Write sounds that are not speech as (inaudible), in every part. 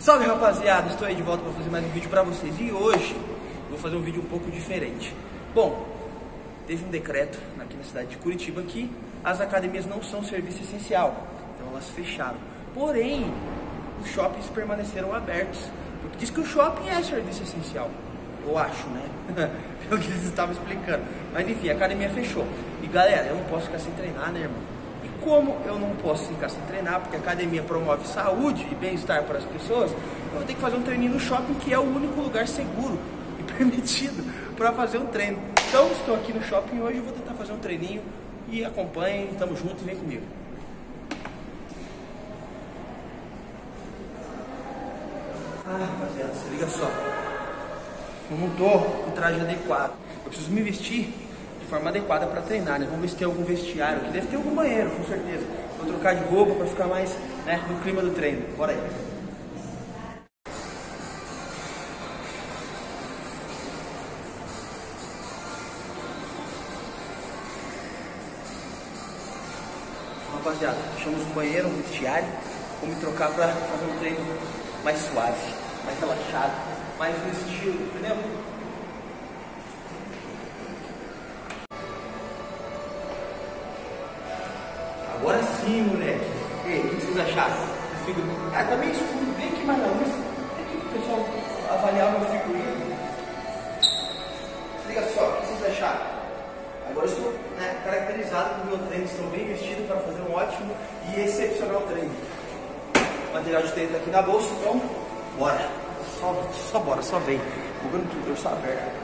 Salve rapaziada, estou aí de volta para fazer mais um vídeo para vocês e hoje vou fazer um vídeo um pouco diferente. Bom, teve um decreto aqui na cidade de Curitiba que as academias não são serviço essencial, então elas fecharam. Porém, os shoppings permaneceram abertos, porque diz que o shopping é serviço essencial, eu acho, né? (laughs) Pelo que eles estavam explicando. Mas enfim, a academia fechou. E galera, eu não posso ficar sem treinar, né, irmão? Como eu não posso ficar sem treinar, porque a academia promove saúde e bem-estar para as pessoas, eu vou ter que fazer um treininho no shopping, que é o único lugar seguro (laughs) e permitido para fazer um treino. Então, estou aqui no shopping hoje, vou tentar fazer um treininho e acompanhem, tamo junto e vem comigo. Ah, rapaziada, se liga só. Eu não tô com traje adequado. Eu preciso me vestir forma adequada para treinar, né? Vamos ver se tem algum vestiário aqui. Deve ter algum banheiro, com certeza. Vou trocar de roupa para ficar mais né, no clima do treino. Bora aí. Rapaziada, achamos um banheiro, um vestiário. Vou me trocar para fazer um treino mais suave, mais relaxado, mais no estilo, entendeu? Agora sim, moleque. Ei, o que vocês acharam? Fico... Ah, tá meio escuro, bem aqui mais na luz. Tem que o pessoal avaliar o meu figurino. Se liga só, o que vocês acharam? Agora eu estou né, caracterizado com o meu treino, estou bem vestido para fazer um ótimo e excepcional treino. O material de treino tá aqui na bolsa, então bora. Só, só bora, só vem. Bugando tudo, eu estou aberto.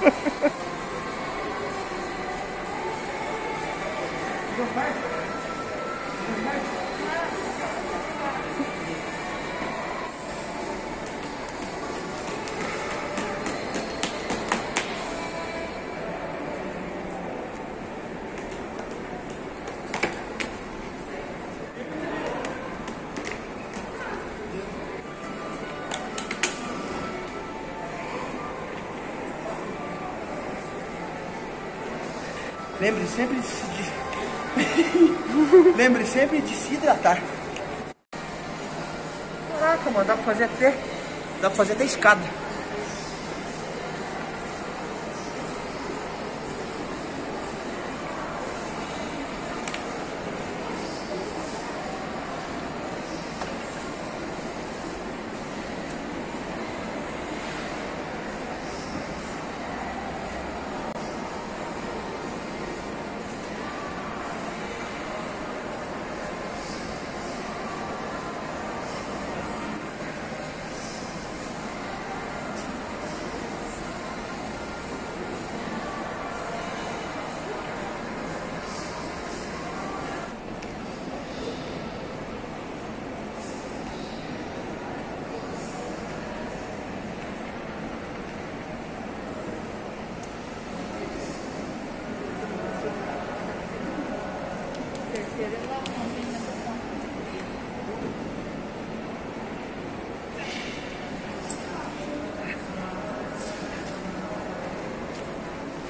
(laughs) Não faz Lembre sempre de. (laughs) Lembre sempre de se hidratar. Caraca, mano, dá pra fazer até. Dá pra fazer até escada.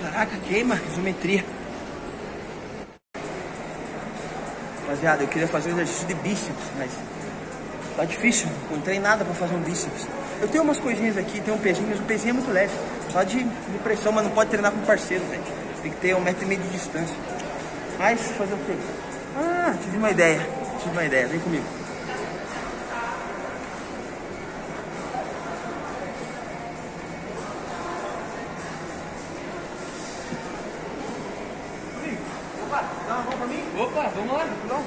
Caraca, queima, isometria. Rapaziada, eu queria fazer um exercício de bíceps, mas tá difícil. Não encontrei nada pra fazer um bíceps. Eu tenho umas coisinhas aqui, tem um pezinho, mas o pezinho é muito leve. Só de, de pressão, mas não pode treinar com parceiro, velho. Tem que ter um metro e meio de distância. Mas fazer o quê? Ah, tive uma ideia. Tive uma ideia, vem comigo. Opa, vamos lá. Não?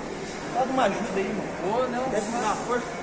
Dá uma ajuda aí, mano. Ô, não. Deve dar uma força.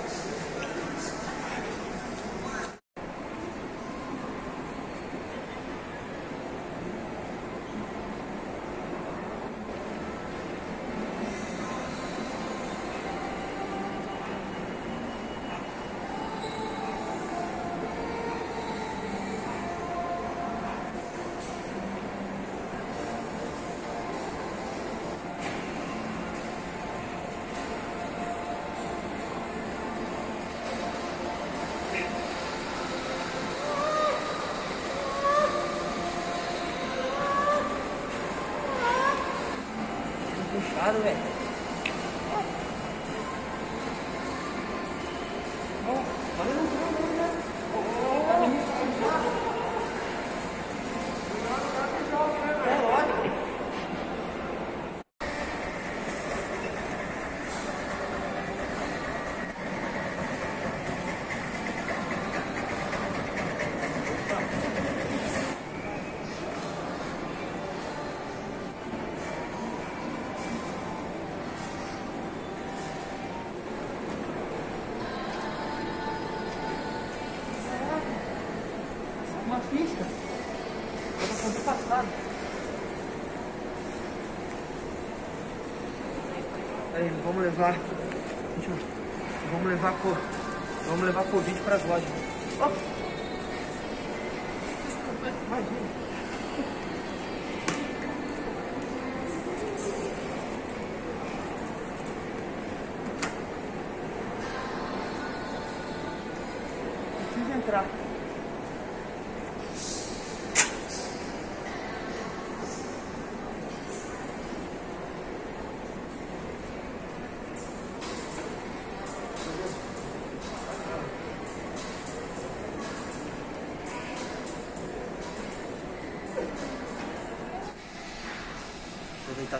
Arbe. Levar. Vamos levar co... Vamos levar Covid pras lojas. Ó. Imagina.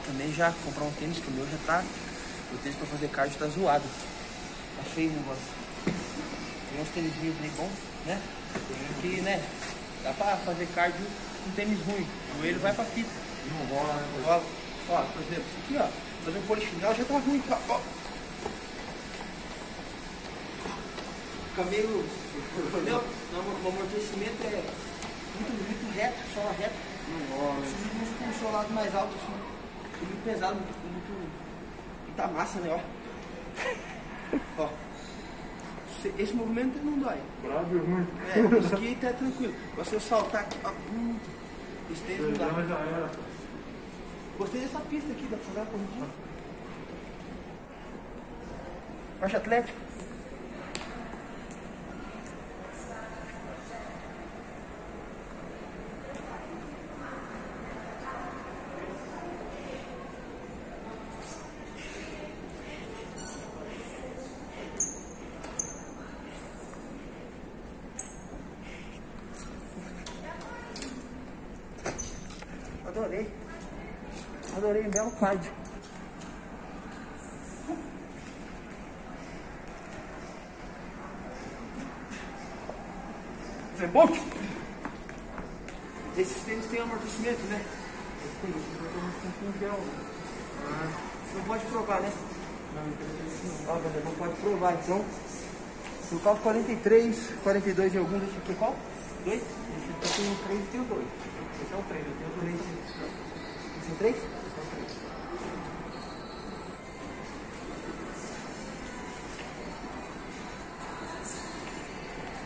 Também já comprar um tênis, que o meu já tá. O tênis pra fazer cardio tá zoado. Tá feio o negócio. Tem uns tênis aí bom, né? Tem que, né? Dá pra fazer cardio com tênis ruim. O joelho vai pra fita. Não rola, né? Rola. Ó, por exemplo, isso aqui, ó. Fazer um polichinelo já tá ruim, tá? Ó. Fica meio. Entendeu? O amortecimento é muito, muito reto, sola reto. Não rola. Precisa de o solado mais alto, assim. Muito pesado, muito. muito muita massa, né? Ó. Ó. Se- Esse movimento não dói. Bravo ruim. É, isso aqui tá tranquilo. Você saltar aqui, ó. Hum, tênis não dá. Já era. Gostei dessa pista aqui, dá pra fazer uma corridinha. Marcha atlética. Um belo card. É bom? Esses tênis têm amortecimento, né? É o. Não pode provar, né? Não, não pode provar, então. No carro 43, 42 e algum, deixa aqui qual? Dois? Esse aqui tem o 3 e tem o 2. Esse é o 3, eu tenho o 3. Esse é três?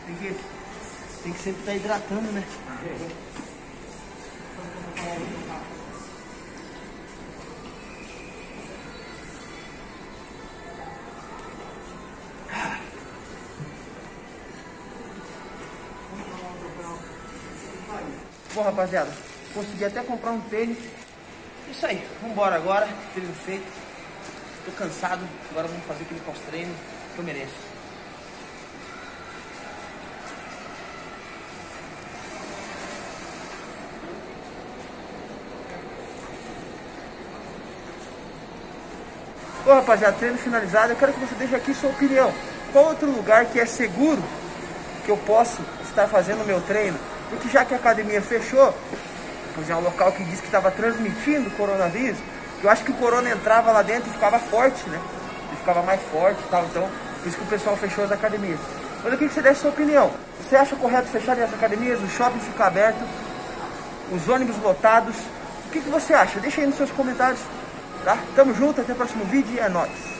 Tem que, tem que sempre estar hidratando, né? Bom, rapaziada, consegui até comprar um tênis. Isso aí, vambora agora, treino feito. Tô cansado, agora vamos fazer aquele pós-treino que eu mereço. Ô rapaziada, treino finalizado, eu quero que você deixe aqui sua opinião. Qual outro lugar que é seguro que eu posso estar fazendo o meu treino? Porque já que a academia fechou, pois é um local que diz que estava transmitindo coronavírus, eu acho que o corona entrava lá dentro e ficava forte, né? Ele ficava mais forte e tal, então por isso que o pessoal fechou as academias. Mas eu queria que você desse sua opinião. Você acha correto fechar as academias, o shopping ficar aberto, os ônibus lotados? O que, que você acha? Deixa aí nos seus comentários, tá? Tamo junto, até o próximo vídeo e é nóis!